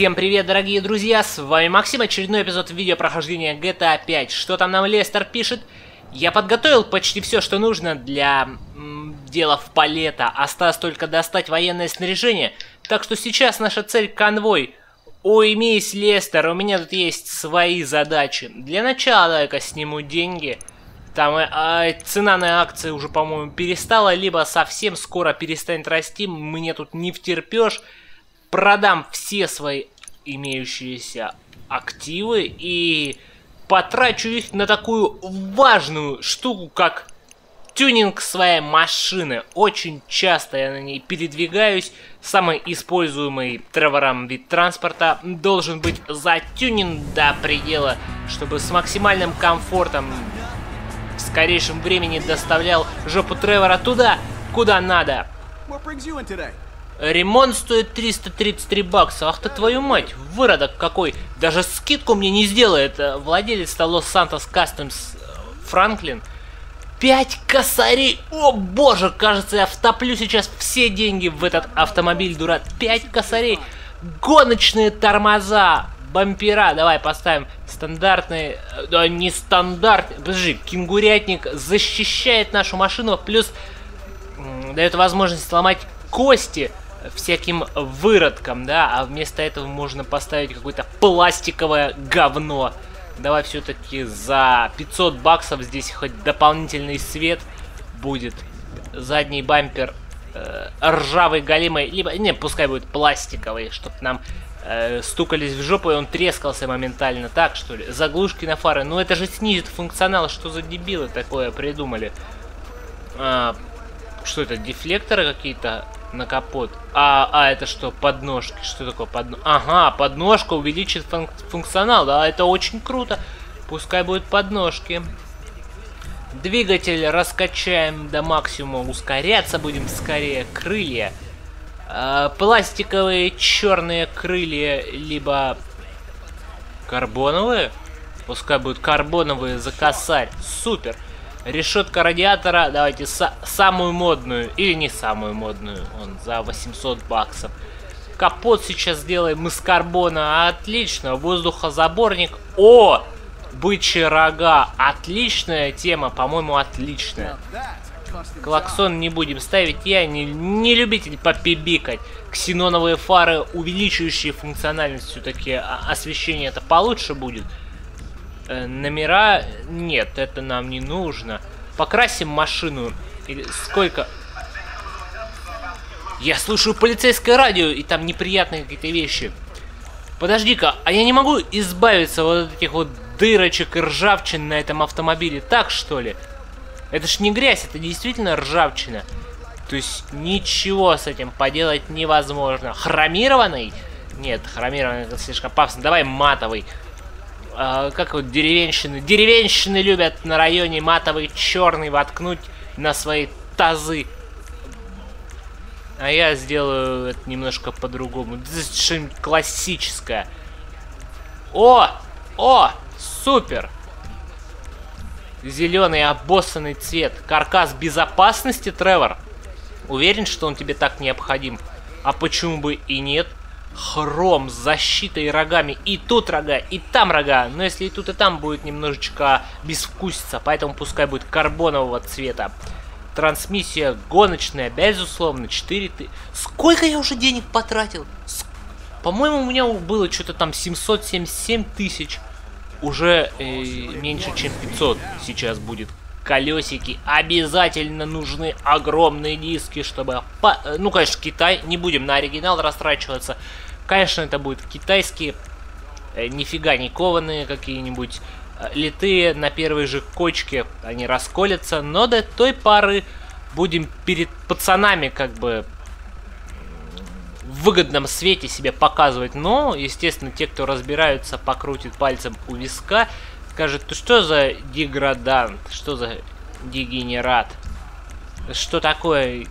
Всем привет, дорогие друзья, с вами Максим, очередной эпизод видеопрохождения GTA 5. Что там нам Лестер пишет? Я подготовил почти все, что нужно для м, дела в палета. Осталось только достать военное снаряжение. Так что сейчас наша цель конвой. Уймись, Лестер, у меня тут есть свои задачи. Для начала дай-ка сниму деньги. Там э, цена на акции уже, по-моему, перестала, либо совсем скоро перестанет расти. Мне тут не втерпешь. Продам все свои имеющиеся активы и потрачу их на такую важную штуку, как тюнинг своей машины. Очень часто я на ней передвигаюсь. Самый используемый Тревором вид транспорта должен быть затюнен до предела, чтобы с максимальным комфортом в скорейшем времени доставлял жопу Тревора туда, куда надо. Ремонт стоит 333 бакса. Ах ты твою мать, выродок какой. Даже скидку мне не сделает э, владелец Los Santos Customs э, Франклин. 5 косарей! О боже, кажется, я втоплю сейчас все деньги в этот автомобиль, дурак. 5 косарей! Гоночные тормоза! Бампера, давай поставим стандартные, э, да не стандарт, подожди, кенгурятник защищает нашу машину, плюс дает возможность сломать кости всяким выродкам, да, а вместо этого можно поставить какое-то пластиковое говно. Давай все-таки за 500 баксов здесь хоть дополнительный свет будет. Задний бампер э, ржавый, голимый, либо, не, пускай будет пластиковый, чтобы нам э, стукались в жопу и он трескался моментально. Так, что ли? Заглушки на фары. Ну это же снизит функционал. Что за дебилы такое придумали? А, что это, дефлекторы какие-то? На капот. А, а это что, подножки? Что такое подножка? Ага, подножка увеличит фун функционал, да, это очень круто. Пускай будет подножки. Двигатель раскачаем до максимума, ускоряться будем скорее. Крылья. Э, пластиковые черные крылья, либо карбоновые. Пускай будут карбоновые за косарь. Супер. Решетка радиатора, давайте са самую модную, или не самую модную, он за 800 баксов. Капот сейчас сделаем из карбона, отлично, воздухозаборник, о, бычьи рога, отличная тема, по-моему, отличная. Клаксон не будем ставить, я не, не любитель попибикать. Ксеноновые фары, увеличивающие функциональность все-таки а, освещение это получше будет. Э, номера... Нет, это нам не нужно. Покрасим машину. Или сколько... Я слушаю полицейское радио, и там неприятные какие-то вещи. Подожди-ка, а я не могу избавиться вот от этих вот дырочек и ржавчин на этом автомобиле, так что ли? Это ж не грязь, это действительно ржавчина. То есть ничего с этим поделать невозможно. Хромированный? Нет, хромированный это слишком пафосно. Давай матовый э, как вот деревенщины. Деревенщины любят на районе матовый черный воткнуть на свои тазы. А я сделаю это немножко по-другому. Что-нибудь классическое. О! О! Супер! Зеленый обоссанный цвет. Каркас безопасности, Тревор. Уверен, что он тебе так необходим? А почему бы и нет? Хром с защитой и рогами. И тут рога, и там рога. Но если и тут, и там будет немножечко безвкусица, поэтому пускай будет карбонового цвета. Трансмиссия гоночная, безусловно, 4 ты... Сколько я уже денег потратил? По-моему, у меня было что-то там 777 тысяч. Уже э, меньше, чем 500 сейчас будет колесики. Обязательно нужны огромные диски, чтобы... По... Ну, конечно, Китай. Не будем на оригинал растрачиваться. Конечно, это будут китайские, э, нифига не кованые какие-нибудь э, литые на первой же кочке. Они расколятся. Но до той пары будем перед пацанами как бы в выгодном свете себе показывать. Но, естественно, те, кто разбираются, покрутит пальцем у виска скажет, ты что за деградант, что за дегенерат, что такое,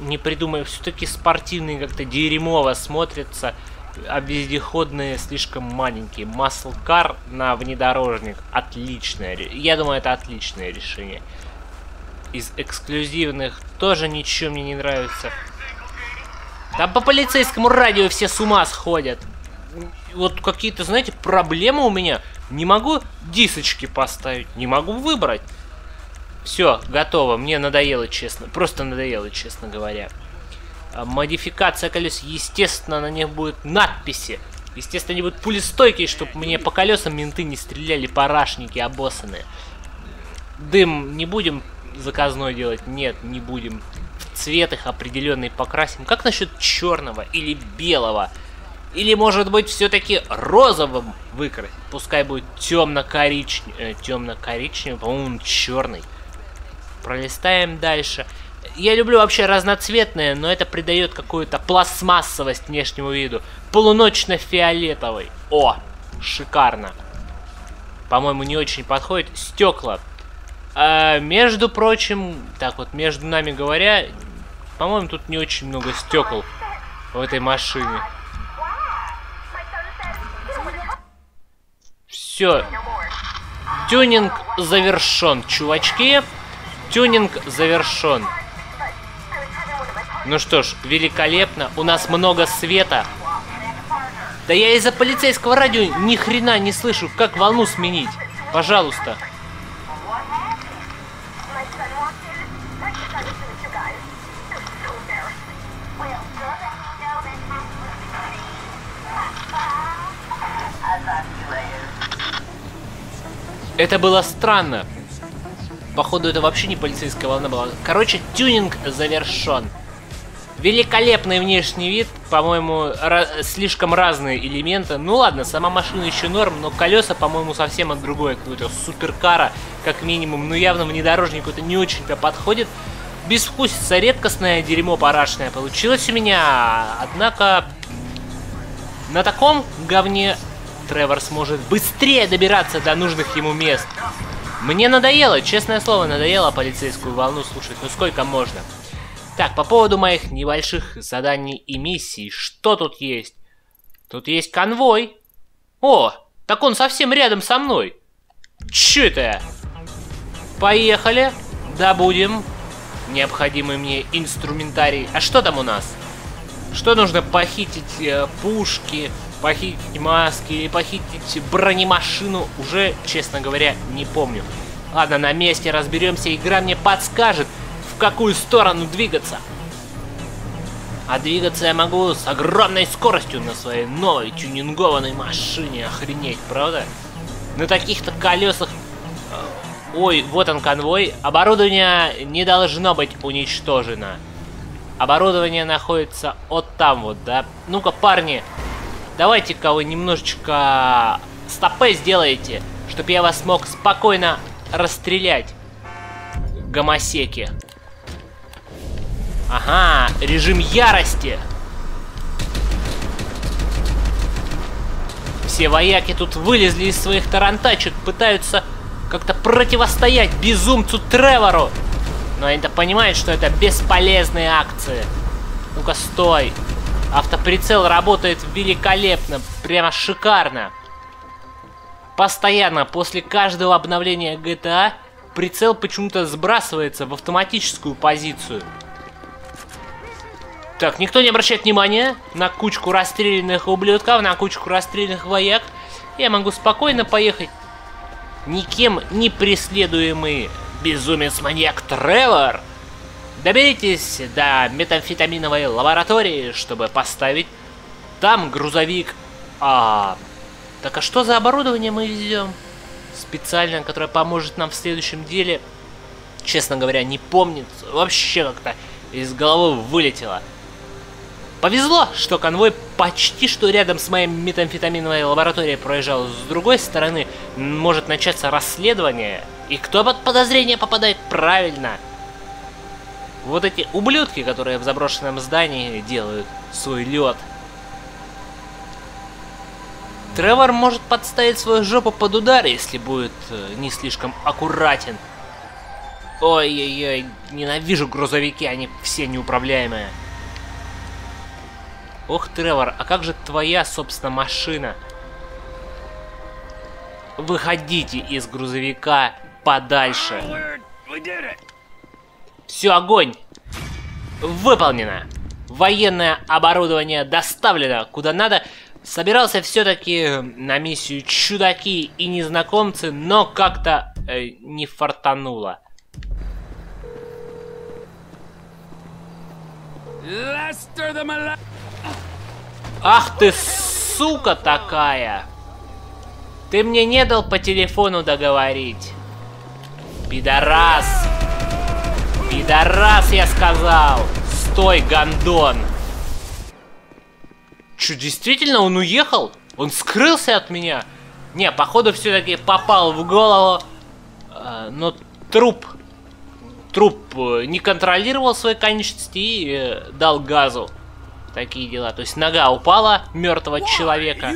не придумай, все-таки спортивные как-то дерьмово смотрятся, а вездеходные слишком маленькие. Маслкар на внедорожник, отличное, я думаю, это отличное решение. Из эксклюзивных тоже ничего мне не нравится. Там по полицейскому радио все с ума сходят. вот какие-то, знаете, проблемы у меня. Не могу дисочки поставить, не могу выбрать. Все, готово. Мне надоело, честно. Просто надоело, честно говоря. А, модификация колес. Естественно, на них будут надписи. Естественно, они будут пулестойкие, чтобы мне по колесам менты не стреляли парашники обоссанные. Дым не будем заказной делать? Нет, не будем. Цвет их определенный покрасим. Как насчет черного или белого? Или, может быть, все-таки розовым выкрасить? Пускай будет темно-коричневый. Э, темно-коричневый, по-моему, черный. Пролистаем дальше. Я люблю вообще разноцветные, но это придает какую-то пластмассовость внешнему виду. Полуночно-фиолетовый. О, шикарно. По-моему, не очень подходит. Стекла. А, между прочим, так вот, между нами говоря, по-моему, тут не очень много стекол в этой машине. Все. Тюнинг завершен, чувачки. Тюнинг завершен. Ну что ж, великолепно. У нас много света. Да я из-за полицейского радио ни хрена не слышу. Как волну сменить? Пожалуйста. Это было странно. Походу, это вообще не полицейская волна была. Короче, тюнинг завершен. Великолепный внешний вид, по-моему, слишком разные элементы. Ну ладно, сама машина еще норм, но колеса, по-моему, совсем от другой. Какой-то суперкара, как минимум. Ну явно внедорожнику это не очень-то подходит. Безвкусица, редкостное дерьмо парашное получилось у меня. Однако, на таком говне Тревор сможет быстрее добираться до нужных ему мест. Мне надоело, честное слово, надоело полицейскую волну слушать. Ну сколько можно? Так, по поводу моих небольших заданий и миссий. Что тут есть? Тут есть конвой. О, так он совсем рядом со мной. Че это? Поехали. Добудем необходимый мне инструментарий. А что там у нас? Что нужно похитить? Э, пушки, похитить маски или похитить бронемашину, уже, честно говоря, не помню. Ладно, на месте разберемся, игра мне подскажет, в какую сторону двигаться. А двигаться я могу с огромной скоростью на своей новой тюнингованной машине, охренеть, правда? На таких-то колесах... Э, ой, вот он конвой. Оборудование не должно быть уничтожено. Оборудование находится вот там вот, да? Ну-ка, парни, Давайте-ка вы немножечко стопы сделаете, чтобы я вас мог спокойно расстрелять. Гомосеки. Ага, режим ярости. Все вояки тут вылезли из своих тарантачек, пытаются как-то противостоять безумцу Тревору. Но они-то понимают, что это бесполезные акции. Ну-ка, стой. Автоприцел работает великолепно, прямо шикарно. Постоянно, после каждого обновления GTA, прицел почему-то сбрасывается в автоматическую позицию. Так, никто не обращает внимания на кучку расстрелянных ублюдков, на кучку расстрелянных вояк. Я могу спокойно поехать. Никем не преследуемый безумец-маньяк Тревор Доберитесь до метамфетаминовой лаборатории, чтобы поставить там грузовик. А, так а что за оборудование мы везем? Специально, которое поможет нам в следующем деле. Честно говоря, не помнит. Вообще как-то из головы вылетело. Повезло, что конвой почти что рядом с моей метамфетаминовой лабораторией проезжал. С другой стороны, может начаться расследование. И кто под подозрение попадает правильно? Вот эти ублюдки, которые в заброшенном здании делают свой лед. Тревор может подставить свою жопу под удар, если будет э, не слишком аккуратен. Ой-ой-ой, ненавижу грузовики, они все неуправляемые. Ох, Тревор, а как же твоя, собственно, машина? Выходите из грузовика подальше. Все, огонь! Выполнено! Военное оборудование доставлено куда надо. Собирался все-таки на миссию чудаки и незнакомцы, но как-то э, не фартануло. Ах ты сука такая! Ты мне не дал по телефону договорить. Пидорас! Пидорас, я сказал! Стой, гондон! Че, действительно он уехал? Он скрылся от меня? Не, походу все-таки попал в голову. Э, но труп... Труп э, не контролировал свои конечности и э, дал газу. Такие дела. То есть нога упала мертвого человека.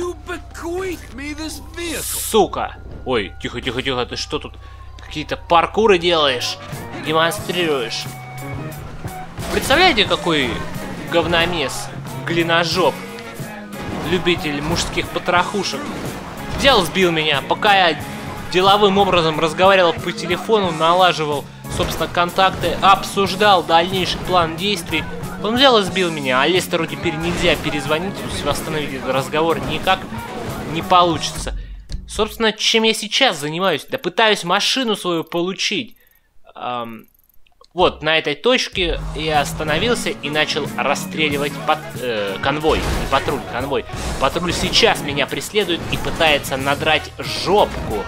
Сука. Ой, тихо, тихо, тихо. Ты что тут? Какие-то паркуры делаешь? Демонстрируешь? Представляете, какой говномес? Глиножоп. Любитель мужских потрохушек. Взял, сбил меня, пока я деловым образом разговаривал по телефону, налаживал, собственно, контакты, обсуждал дальнейший план действий. Он взял и сбил меня, а Лестеру теперь нельзя перезвонить, восстановить этот разговор никак не получится. Собственно, чем я сейчас занимаюсь? Да пытаюсь машину свою получить. Эм, вот, на этой точке я остановился и начал расстреливать пат э, конвой. Патруль, конвой. Патруль сейчас меня преследует и пытается надрать жопку.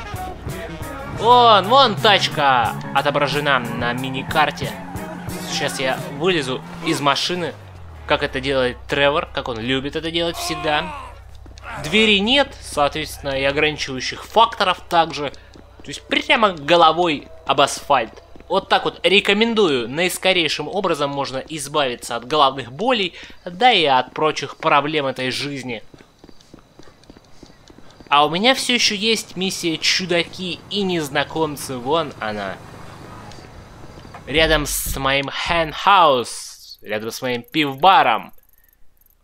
Вон, вон тачка отображена на мини-карте. Сейчас я вылезу из машины, как это делает Тревор, как он любит это делать всегда. Двери нет, соответственно, и ограничивающих факторов также. То есть прямо головой об асфальт. Вот так вот рекомендую. Наискорейшим образом можно избавиться от головных болей, да и от прочих проблем этой жизни. А у меня все еще есть миссия чудаки и незнакомцы. Вон она. Рядом с моим хэнхаус. Рядом с моим пивбаром.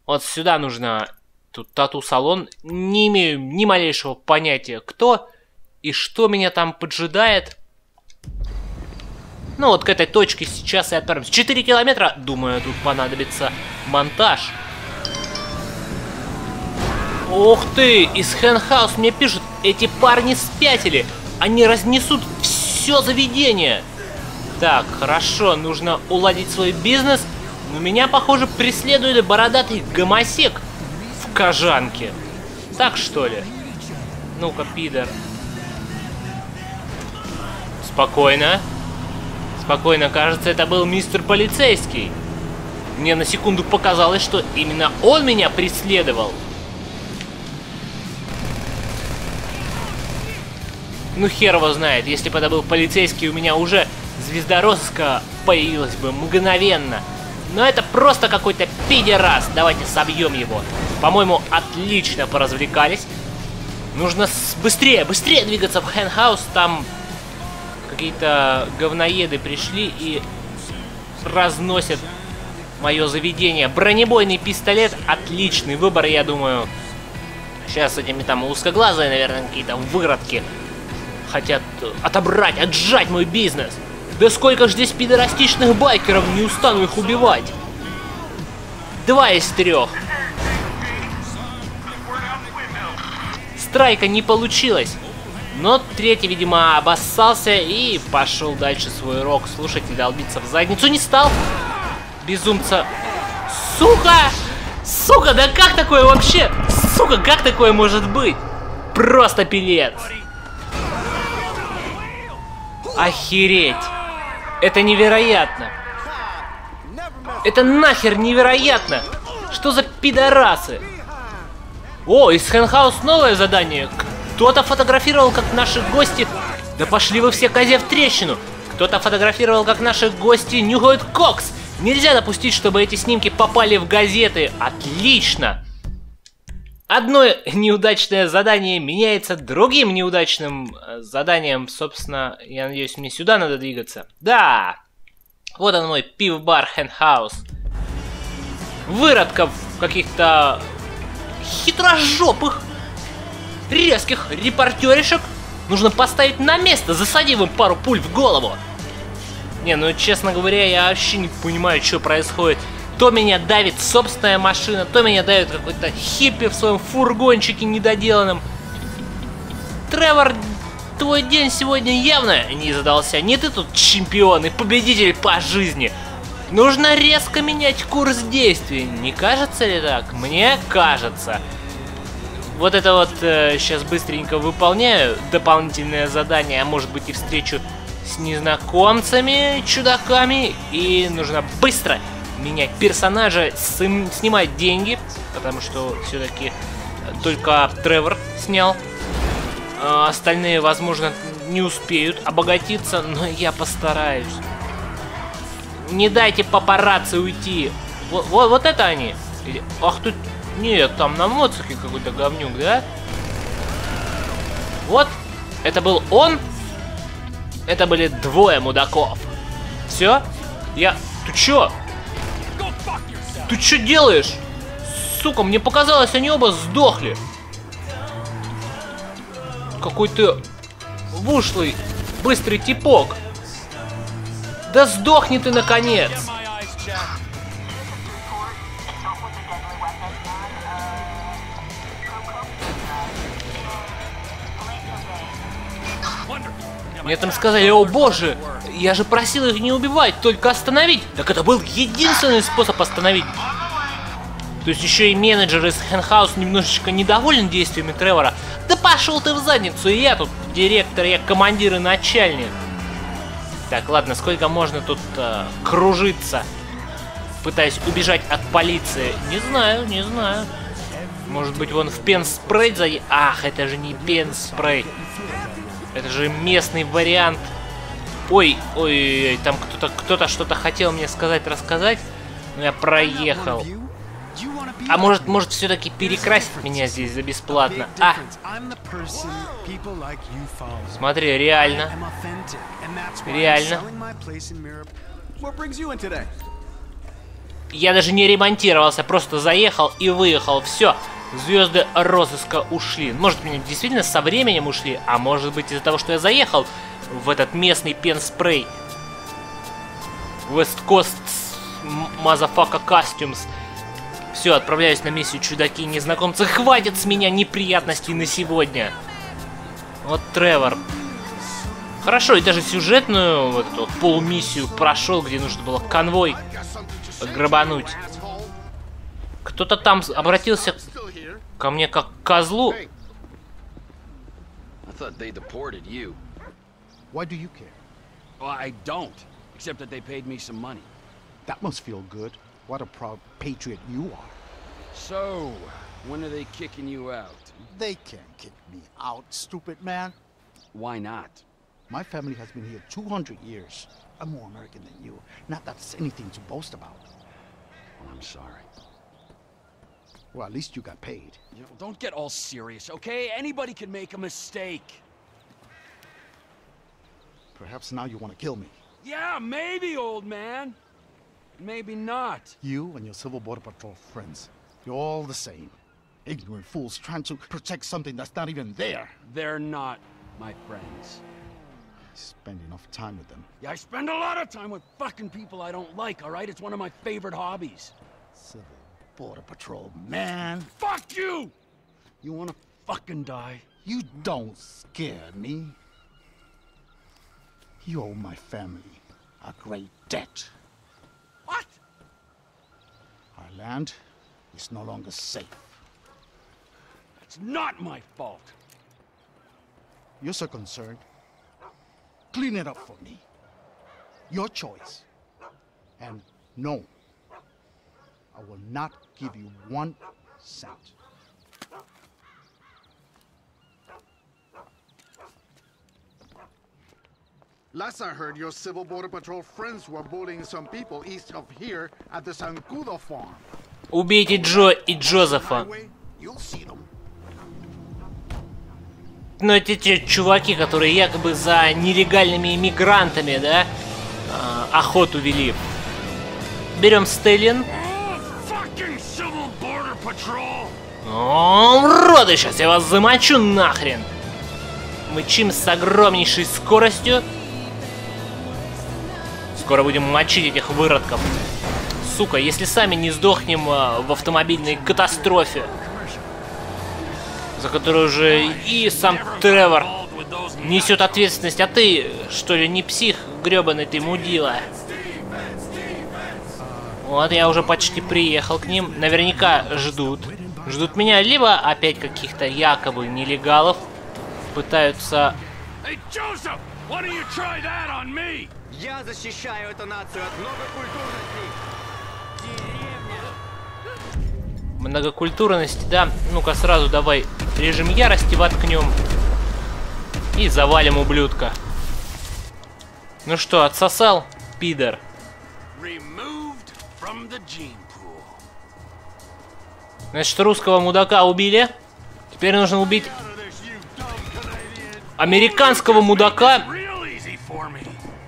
Вот сюда нужно Тут тату-салон. Не имею ни малейшего понятия, кто и что меня там поджидает. Ну вот к этой точке сейчас и отправимся. 4 километра. Думаю, тут понадобится монтаж. Ух ты! Из Хэнхаус мне пишут, эти парни спятили. Они разнесут все заведение. Так, хорошо, нужно уладить свой бизнес. Но меня, похоже, преследует бородатый гомосек кожанке. Так что ли? Ну-ка, пидор. Спокойно. Спокойно, кажется, это был мистер полицейский. Мне на секунду показалось, что именно он меня преследовал. Ну хер его знает, если бы это был полицейский, у меня уже звезда розыска появилась бы мгновенно. Но это просто какой-то пидерас. Давайте собьем его. По-моему, отлично поразвлекались. Нужно быстрее, быстрее двигаться в Хэнхаус. Там какие-то говноеды пришли и разносят мое заведение. Бронебойный пистолет. Отличный выбор, я думаю. Сейчас этими там узкоглазые, наверное, какие-то выродки хотят отобрать, отжать мой бизнес. Да сколько ж здесь пидорастичных байкеров, не устану их убивать. Два из трех. Страйка не получилось. Но третий, видимо, обоссался и пошел дальше свой рок слушать и долбиться в задницу не стал. Безумца. Сука! Сука, да как такое вообще? Сука, как такое может быть? Просто пилец. Охереть. Это невероятно. Это нахер невероятно. Что за пидорасы? О, из Хэнхаус новое задание. Кто-то фотографировал, как наши гости... Да пошли вы все козе в трещину. Кто-то фотографировал, как наши гости нюхают кокс. Нельзя допустить, чтобы эти снимки попали в газеты. Отлично. Одно неудачное задание меняется другим неудачным э, заданием. Собственно, я надеюсь, мне сюда надо двигаться. Да! Вот он мой пивбар Хэнхаус. Выродков каких-то хитрожопых, резких репортеришек нужно поставить на место, засадив им пару пуль в голову. Не, ну честно говоря, я вообще не понимаю, что происходит. То меня давит собственная машина, то меня давит какой-то хиппи в своем фургончике недоделанном. Тревор, твой день сегодня явно не задался. Не ты тут чемпион и победитель по жизни. Нужно резко менять курс действий. Не кажется ли так? Мне кажется. Вот это вот э, сейчас быстренько выполняю. Дополнительное задание, а может быть и встречу с незнакомцами, чудаками. И нужно быстро менять персонажа, снимать деньги. Потому что все-таки только Тревор снял. А остальные, возможно, не успеют обогатиться, но я постараюсь. Не дайте папарацци уйти. Вот, вот, вот это они. Или... Ах тут... Нет, там на моцике какой-то говнюк, да? Вот. Это был он. Это были двое мудаков. Все? Я... Ты чё? Ты чё делаешь? Сука, мне показалось, они оба сдохли. Какой ты вышлый, быстрый типок. Да сдохни ты наконец! Мне там сказали, о боже, я же просил их не убивать, только остановить. Так это был единственный способ остановить. То есть еще и менеджер из Хенхаус немножечко недоволен действиями Тревора. Да пошел ты в задницу, и я тут директор, я командир и начальник. Так, ладно, сколько можно тут э, кружиться, пытаясь убежать от полиции? Не знаю, не знаю. Может быть, вон в пенспрей за... Ах, это же не пенспрей. Это же местный вариант. Ой, ой, ой, там кто-то кто-то что-то хотел мне сказать, рассказать, но я проехал. А может, может все-таки перекрасить меня здесь за бесплатно? А! Смотри, реально. Реально. Я даже не ремонтировался, просто заехал и выехал. Все, звезды розыска ушли. Может, мне действительно со временем ушли, а может быть из-за того, что я заехал в этот местный пенспрей. West Coast Motherfucker Costumes. Все, отправляюсь на миссию чудаки незнакомцы. Хватит с меня неприятностей на сегодня. Вот Тревор. Хорошо, и даже сюжетную вот эту полумиссию прошел, где нужно было конвой грабануть. Кто-то там обратился ко мне как к козлу. Why do you care? Well, I don't, except that they paid me some money. That must feel good. What a proud patriot you are. So, when are they kicking you out? They can't kick me out, stupid man. Why not? My family has been here 200 years. I'm more American than you. Not that it's anything to boast about. Well, I'm sorry. Well, at least you got paid. You know, don't get all serious, okay? Anybody can make a mistake. Perhaps now you want to kill me. Yeah, maybe, old man. Maybe not. You and your Civil Border Patrol friends, you're all the same. Ignorant fools trying to protect something that's not even there. They're not my friends. I spend enough time with them. Yeah, I spend a lot of time with fucking people I don't like, all right? It's one of my favorite hobbies. Civil Border Patrol, man. Fuck you! You wanna fucking die? You don't scare me. You owe my family a great debt. What? Our land is no longer safe. It's not my fault. You're so concerned. Clean it up for me. Your choice. And no, I will not give you one cent. Last I heard, your Civil Border Patrol friends were bullying some people east of here at the Sancudo farm. Убейте Джо и Джозефа. Ну, эти те чуваки, которые якобы за нелегальными иммигрантами, да, а, охоту вели. Берем Стеллин. О, уроды, сейчас я вас замочу нахрен. Мычим с огромнейшей скоростью. Скоро будем мочить этих выродков. сука, если сами не сдохнем а, в автомобильной катастрофе, за которую уже и сам Тревор несет ответственность, а ты, что ли, не псих гребаный ты мудила? Вот я уже почти приехал к ним. Наверняка ждут. Ждут меня, либо опять каких-то якобы нелегалов пытаются... Я защищаю эту нацию от многокультурности. Многокультурности, да? Ну-ка сразу давай режим ярости воткнем. И завалим ублюдка. Ну что, отсосал, пидор? Значит, русского мудака убили. Теперь нужно убить американского мудака.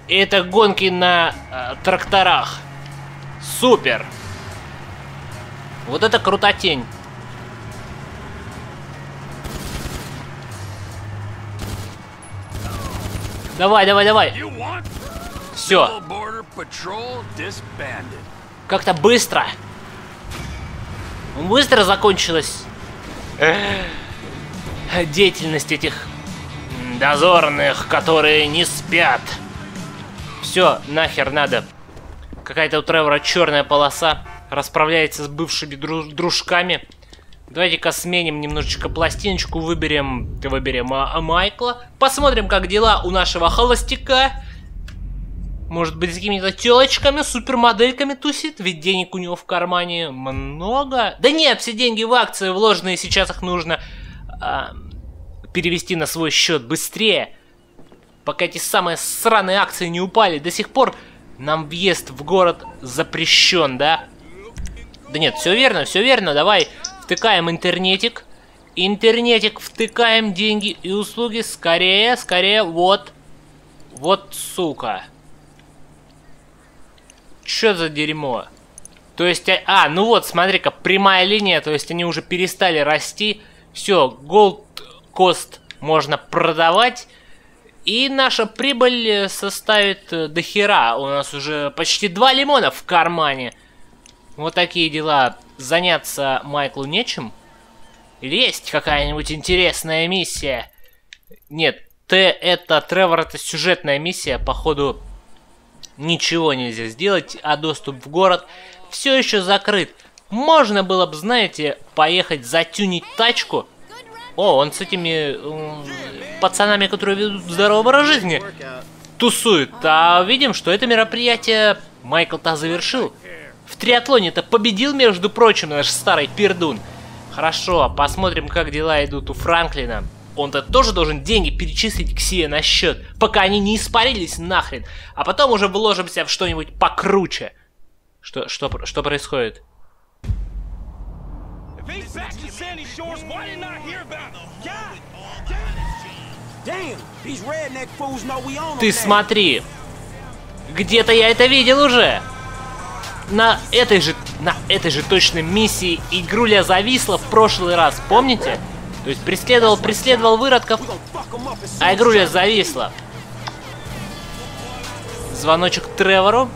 И это гонки на э, тракторах. Супер. Вот это крутотень. Давай, давай, давай. Все. Как-то быстро. Быстро закончилась э, деятельность этих дозорных, которые не спят. Все, нахер надо. Какая-то у Тревора черная полоса. Расправляется с бывшими дру- дружками. Давайте-ка сменим немножечко пластиночку, выберем, выберем а, Майкла. Посмотрим, как дела у нашего холостяка. Может быть, с какими-то телочками, супермодельками тусит, ведь денег у него в кармане много. Да нет, все деньги в акции вложенные, сейчас их нужно а, перевести на свой счет быстрее. Пока эти самые сраные акции не упали, до сих пор нам въезд в город запрещен, да? Да нет, все верно, все верно, давай втыкаем интернетик. Интернетик, втыкаем деньги и услуги скорее, скорее, вот. Вот, сука. Чё за дерьмо? То есть, а, а, ну вот, смотри-ка, прямая линия, то есть они уже перестали расти. Все, Gold Cost можно продавать. И наша прибыль э, составит э, до хера. У нас уже почти два лимона в кармане. Вот такие дела. Заняться Майклу нечем? Или есть какая-нибудь интересная миссия? Нет, Т это Тревор, это сюжетная миссия. Походу, ничего нельзя сделать, а доступ в город все еще закрыт. Можно было бы, знаете, поехать затюнить тачку. О, он с этими м, пацанами, которые ведут здоровый образ жизни, тусует. А видим, что это мероприятие Майкл-то завершил. В триатлоне-то победил, между прочим, наш старый пердун. Хорошо, посмотрим, как дела идут у Франклина. Он-то тоже должен деньги перечислить к себе на счет, пока они не испарились нахрен. А потом уже вложимся в что-нибудь покруче. Что, что, что происходит? Ты смотри. Где-то я это видел уже. На этой же, на этой же точной миссии игруля зависла в прошлый раз, помните? То есть преследовал, преследовал выродков, а игруля зависла. Звоночек Тревору.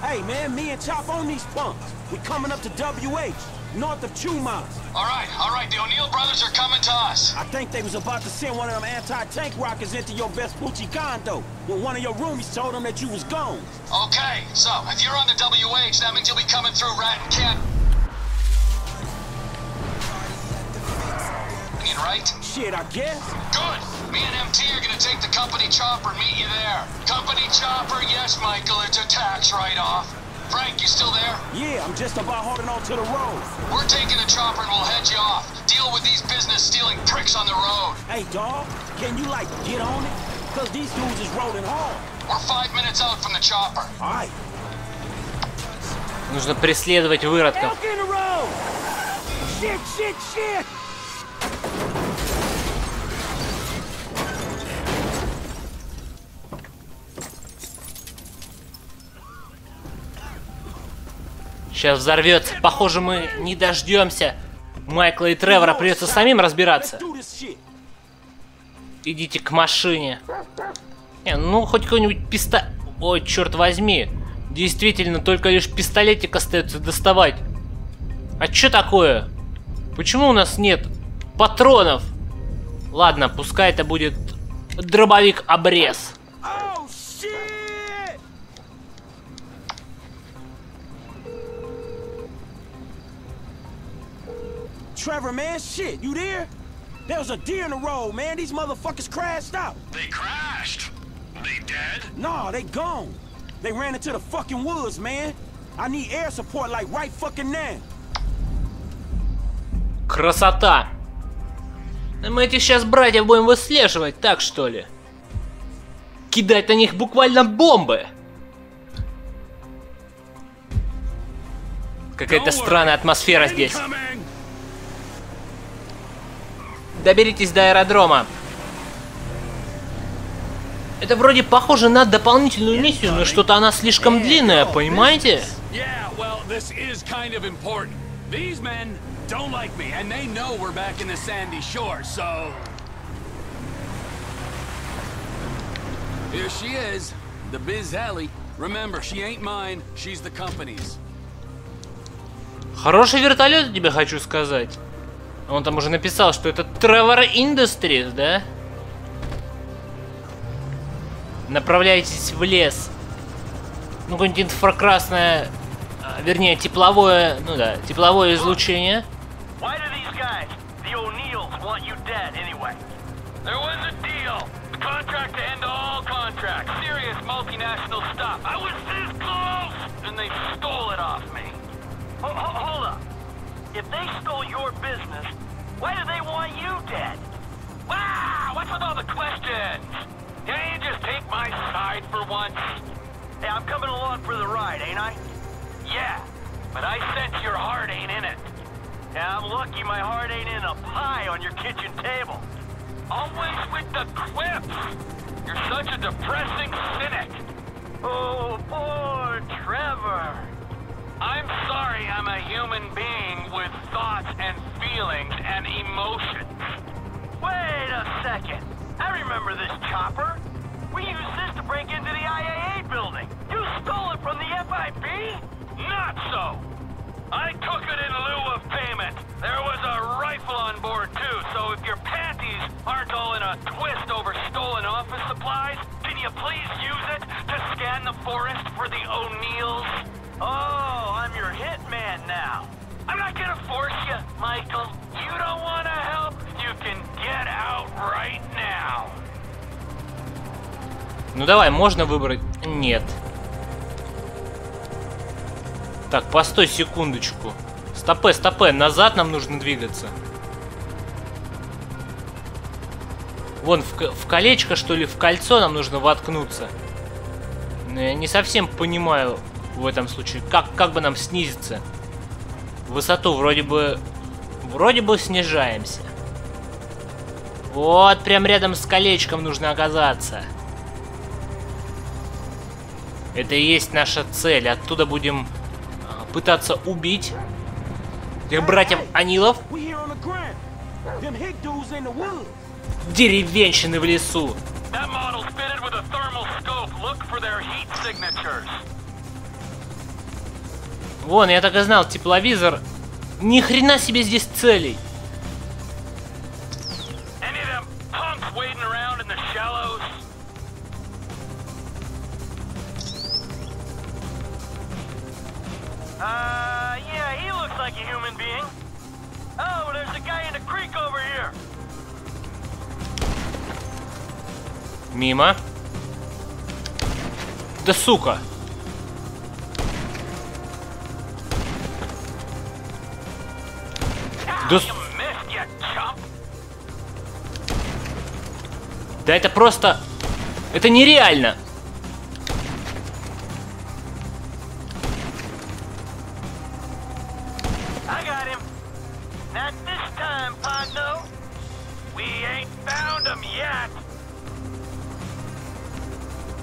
Hey man, me and Chop on these punks. We coming up to WH, north of Chumas. All right, all right. The O'Neill brothers are coming to us. I think they was about to send one of them anti-tank rockets into your Vespucci condo when one of your roomies told them that you was gone. Okay, so if you're on the WH, that means you'll be coming through Rat and Cat. Right? Shit, I guess. Good. Me and MT are gonna take the company chopper and meet you there. Company chopper, yes, Michael. It's a tax write-off. Frank, you still there? Yeah, I'm just about holding on to the road. We're taking the chopper and we'll head you off. Deal with these business-stealing pricks on the road. Hey dog, can you like get on it? Cause these dudes is rolling hard. We're five minutes out from the chopper. Alright. Нужно преследовать выродков. Elk in the road! Shit, shit, shit! Сейчас взорвется. Похоже, мы не дождемся. Майкла и Тревора придется самим разбираться. Идите к машине. Не, ну, хоть какой-нибудь писта... Ой, черт возьми. Действительно, только лишь пистолетик остается доставать. А чё такое? Почему у нас нет патронов? Ладно, пускай это будет дробовик-обрез. Trevor, man, shit, you there? There was a deer in the road, man. These motherfuckers crashed out. They crashed. They dead? Nah, they gone. They ran into the fucking woods, man. I need air support like right fucking now. Красота! Мы этих сейчас братьев будем выслеживать, так что ли? Кидать на них буквально бомбы! Какая-то странная атмосфера здесь. Доберитесь до аэродрома. Это вроде похоже на дополнительную миссию, но что-то она слишком длинная, понимаете? Here she is, the Biz Alley. Remember, she ain't mine, she's the company's. Хороший вертолет, тебе хочу сказать. Он там уже написал, что это Trevor Industries, да? Направляйтесь в лес. Ну, какое-нибудь инфракрасное, а, вернее, тепловое, ну да, тепловое излучение. Hold up. If they stole your business, why do they want you dead? Wow! What's with all the questions? Can't you just take my side for once? Hey, I'm coming along for the ride, ain't I? Yeah, but I sense your heart ain't in it. Yeah, I'm lucky my heart ain't in a pie on your kitchen table. Always with the quips. You're such a depressing cynic. Oh, poor Trevor. I'm sorry I'm a human being with thoughts and feelings and emotions. Wait a second. I remember this chopper. We used this to break into the IAA building. You stole it from the FIB? Not so. I took it in lieu of payment. There was a rifle on board too, so if your panties aren't all in a twist over stolen office supplies, can you please use it to scan the forest for the O'Neills? Oh, I'm your hitman now. I'm not gonna force you, Michael. You don't wanna help? You can get out right now. Ну давай, можно выбрать? Нет. Так, постой секундочку. Стопе, стопе, назад нам нужно двигаться. Вон, в, в колечко, что ли, в кольцо нам нужно воткнуться. Но я не совсем понимаю в этом случае, как, как бы нам снизиться. Высоту вроде бы... Вроде бы снижаемся. Вот, прям рядом с колечком нужно оказаться. Это и есть наша цель. Оттуда будем а, пытаться убить этих братьев Анилов. We here on the ground. Them hick dudes in the woods. Деревенщины в лесу. That model's fitted with a thermal scope. Look for their heat signatures. Вон, я так и знал, тепловизор. Ни хрена себе здесь целей. Any of them Да. Да это просто... Это нереально.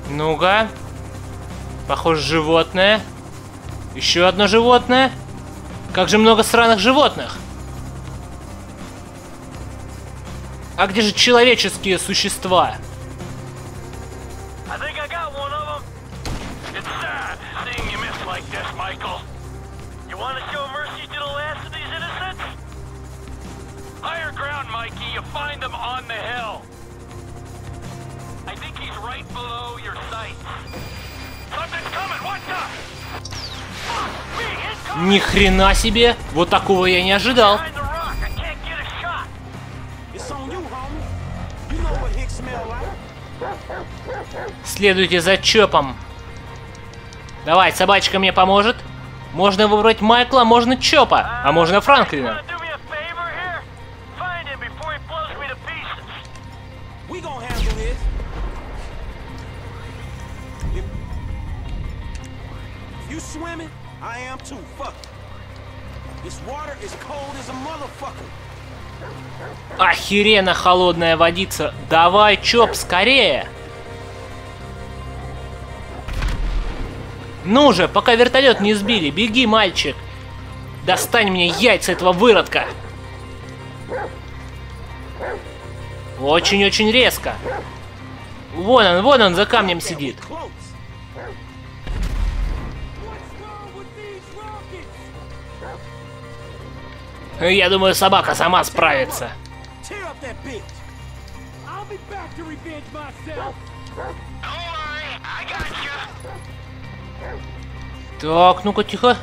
Ну-ка. Похоже, животное. Еще одно животное. Как же много странных животных. А где же человеческие существа? I think I got one of them. It's Следуйте за Чопом. Давай, собачка мне поможет. Можно выбрать Майкла, можно Чопа, а можно Франклина. Охеренно холодная водица. Давай, Чоп, скорее. Ну же, пока вертолет не сбили, беги, мальчик. Достань мне яйца этого выродка. Очень-очень резко. Вон он, вон он за камнем сидит. Я думаю, собака сама справится. Так, ну-ка, тихо.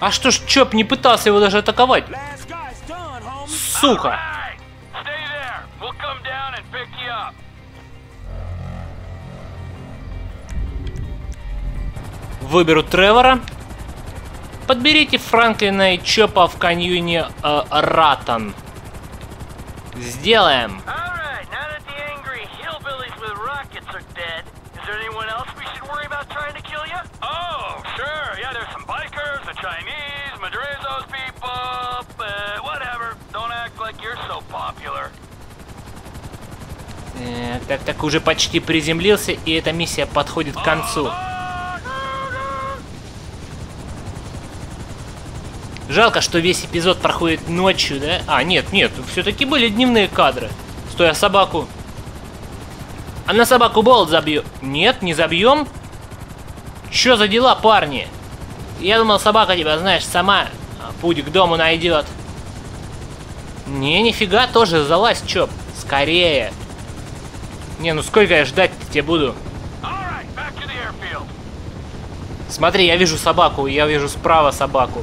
А что ж, Чоп не пытался его даже атаковать? Сука! Выберу Тревора. Подберите Франклина и Чопа в каньоне э, Ратан. Сделаем. Alright, now that the angry hillbillies with rockets are dead, is there anyone else we should worry about trying to kill you? Oh, sure. Yeah, there's some bikers, the Chinese, Madrizo's people, uh, whatever. Don't act like you're so popular. Э, так, так уже почти приземлился, и эта миссия подходит к концу. Жалко, что весь эпизод проходит ночью, да? А, нет, нет, все-таки были дневные кадры. Стой, а собаку? А на собаку болт забью. Нет, не забьем. Чё за дела, парни? Я думал, собака тебя, знаешь, сама а, путь к дому найдет. Не, нифига, тоже залазь, чоп. Скорее. Не, ну сколько я ждать тебе буду? Смотри, я вижу собаку, я вижу справа собаку.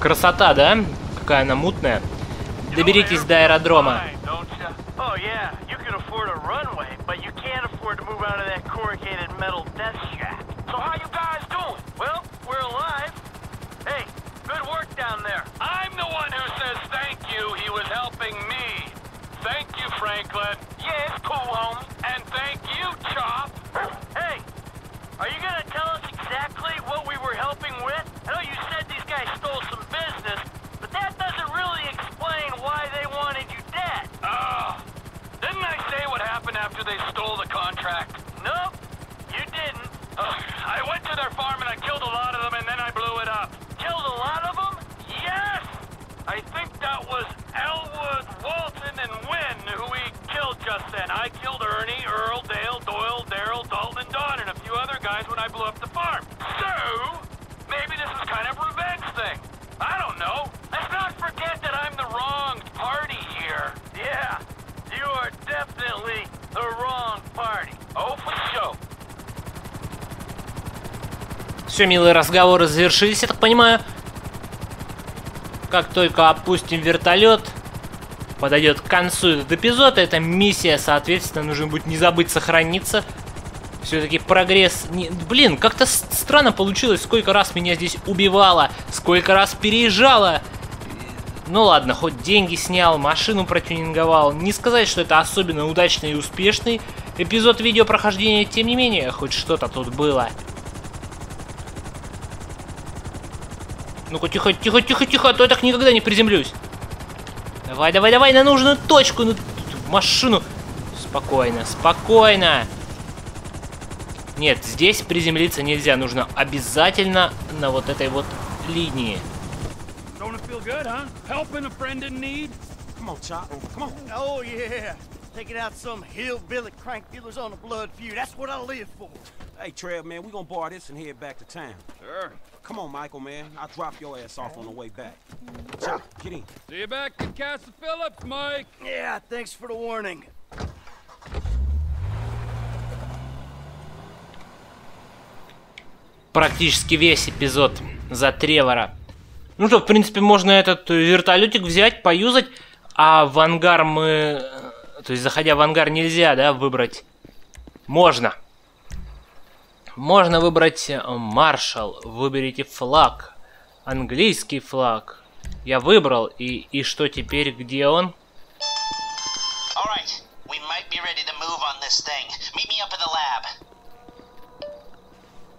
Красота, да? Какая она мутная. Доберитесь до аэродрома. Oh yeah, you can afford a runway, but you can't afford to move out of that corrugated metal death they stole Все, милые разговоры завершились, я так понимаю. Как только опустим вертолет, подойдет к концу этот эпизод, эта миссия, соответственно, нужно будет не забыть сохраниться. Все-таки прогресс... Не... Блин, как-то странно получилось, сколько раз меня здесь убивало, сколько раз переезжало. Ну ладно, хоть деньги снял, машину протюнинговал. Не сказать, что это особенно удачный и успешный эпизод видеопрохождения, тем не менее, хоть что-то тут было. Ну-ка, тихо, тихо, тихо, тихо, а то я так никогда не приземлюсь. Давай, давай, давай на нужную точку, ну, в машину. Спокойно, спокойно. Нет, здесь приземлиться нельзя, нужно обязательно на вот этой вот линии. Don't it feel good, huh? Helping a friend in need? Come on, Chop. Come on. Oh, yeah. Taking out some hillbilly crank dealers on a blood feud. That's what I live for. Hey, Trev, man, we gonna borrow this and head back to town. Sure. Come on, Michael, man. I'll drop your ass off on the way back. Chop, get in. See you back at Castle Phillips, Mike. Yeah, thanks for the warning. Практически весь эпизод за Тревора. Ну что, в принципе, можно этот вертолетик взять, поюзать, а в ангар мы... То есть, заходя в ангар, нельзя, да, выбрать? Можно. Можно выбрать э, маршал. Выберите флаг. Английский флаг. Я выбрал. И, и что теперь? Где он?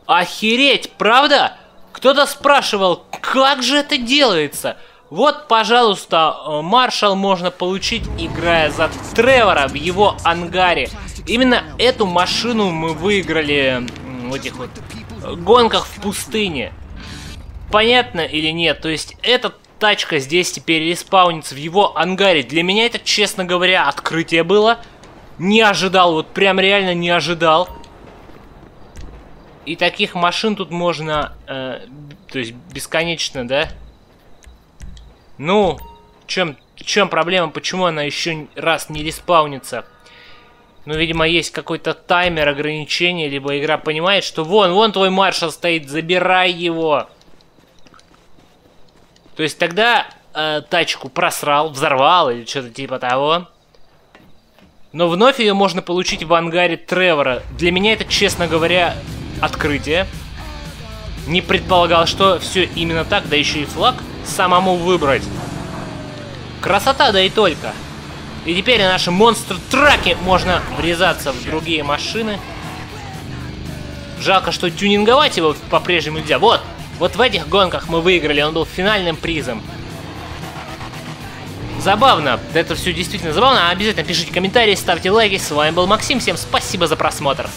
Охереть, правда? Кто-то спрашивал, как же это делается? Вот, пожалуйста, э, маршал можно получить, играя за Тревора в его ангаре. Именно эту машину мы выиграли в этих вот э, гонках в пустыне. Понятно или нет? То есть эта тачка здесь теперь респаунится в его ангаре. Для меня это, честно говоря, открытие было. Не ожидал, вот прям реально не ожидал. И таких машин тут можно, э, то есть бесконечно, да? Ну, в чем, чем проблема, почему она еще раз не респаунится? Ну, видимо, есть какой-то таймер, ограничение, либо игра понимает, что вон, вон твой маршал стоит, забирай его. То есть тогда э, тачку просрал, взорвал или что-то типа того. Но вновь ее можно получить в ангаре Тревора. Для меня это, честно говоря, открытие. Не предполагал, что все именно так, да еще и флаг самому выбрать. Красота, да и только. И теперь на нашем монстр-траке можно врезаться в другие машины. Жалко, что тюнинговать его по-прежнему нельзя. Вот, вот в этих гонках мы выиграли, он был финальным призом. Забавно, это все действительно забавно. Обязательно пишите комментарии, ставьте лайки. С вами был Максим, всем спасибо за просмотр.